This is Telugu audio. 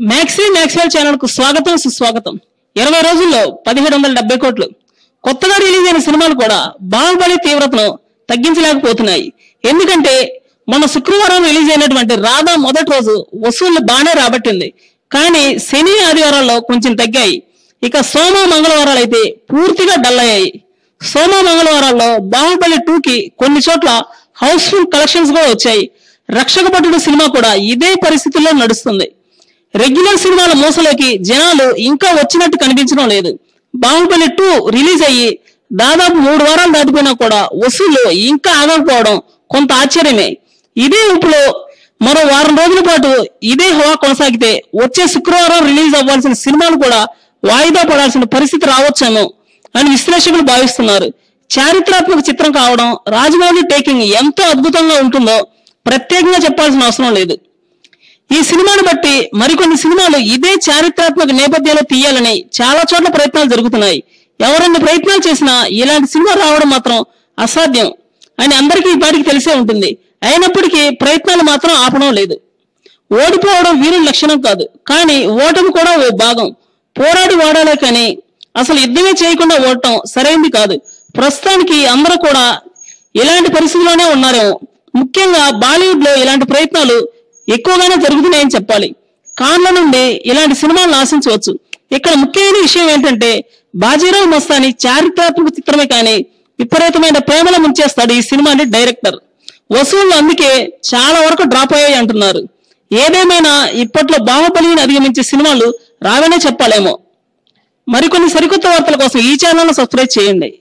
మ్యాక్సీ మ్యాక్స్వెల్ ఛానల్కు స్వాగతం సుస్వాగతం. ఇరవై రోజుల్లో పదిహేడు వందల డెబ్బై కోట్లు. కొత్తగా రిలీజ్ అయిన సినిమాలు కూడా బాహుబలి తీవ్రతను తగ్గించలేకపోతున్నాయి. ఎందుకంటే మొన్న శుక్రవారం రిలీజ్ అయినటువంటి రాధా మొదటి రోజు వసూళ్ళు బాగానే రాబట్టింది. కానీ శని ఆదివారాల్లో కొంచెం తగ్గాయి. ఇక సోమ మంగళవారాలు అయితే పూర్తిగా డల్ అయ్యాయి. సోమ మంగళవారాల్లో బాహుబలి టూ కి కొన్ని చోట్ల హౌస్ఫుల్ కలెక్షన్స్ కూడా వచ్చాయి. రక్షక పట్టుడు సినిమా కూడా ఇదే పరిస్థితుల్లో నడుస్తుంది. రెగ్యులర్ సినిమాల మోసలోకి జనాలు ఇంకా వచ్చినట్టు కనిపించడం లేదు. బాహుబలి టూ రిలీజ్ అయ్యి దాదాపు మూడు వారాలు దాటిపోయినా కూడా వసూలు ఇంకా ఆగకపోవడం కొంత ఆశ్చర్యమే. ఇదే ఊపులో మరో వారం రోజుల పాటు ఇదే హవా కొనసాగితే వచ్చే శుక్రవారం రిలీజ్ అవ్వాల్సిన సినిమాలు కూడా వాయిదా పడాల్సిన పరిస్థితి రావచ్చేమో అని విశ్లేషకులు భావిస్తున్నారు. చారిత్రాత్మక చిత్రం కావడం రాజమౌళి టేకింగ్ ఎంతో అద్భుతంగా ఉంటుందో ప్రత్యేకంగా చెప్పాల్సిన అవసరం లేదు. ఈ సినిమాను బట్టి మరికొన్ని సినిమాలు ఇదే చారిత్రాత్మక నేపథ్యంలో తీయాలని చాలా చోట్ల ప్రయత్నాలు జరుగుతున్నాయి. ఎవరన్నా ప్రయత్నాలు చేసినా ఇలాంటి సినిమా రావడం మాత్రం అసాధ్యం అని అందరికీ ఇప్పటికి తెలిసే ఉంటుంది. అయినప్పటికీ ప్రయత్నాలు మాత్రం ఆపడం లేదు. ఓడిపోవడం వీరుల లక్షణం కాదు. కానీ ఓటమి కూడా ఓ భాగం. పోరాడి ఓడాలే కానీ అసలు యుద్ధమే చేయకుండా ఓడటం సరైంది కాదు. ప్రస్తుతానికి అందరూ కూడా ఇలాంటి పరిస్థితిలోనే ఉన్నారేమో. ముఖ్యంగా బాలీవుడ్లో ఇలాంటి ప్రయత్నాలు ఎక్కువగానే జరుగుతున్నాయని చెప్పాలి. కాన్ల నుండి ఇలాంటి సినిమాలను ఆశించవచ్చు. ఇక్కడ ముఖ్యమైన విషయం ఏంటంటే బాజీరావు మస్తాని చారిత్రాత్మక చిత్రమే కానీ విపరీతమైన ప్రేమలో ముంచేస్తాడు ఈ సినిమాని డైరెక్టర్. వసూళ్ళు అందుకే చాలా వరకు డ్రాప్ అయ్యాయి అంటున్నారు. ఏదేమైనా ఇప్పట్లో బాహుబలిని అధిగమించే సినిమాలు రావనే చెప్పాలేమో. మరికొన్ని సరికొత్త వార్తల కోసం ఈ ఛానల్ను సబ్స్క్రైబ్ చేయండి.